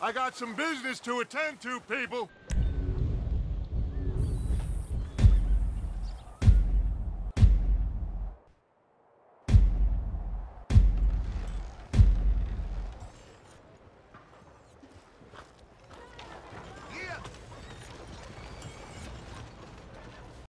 I got some business to attend to, people.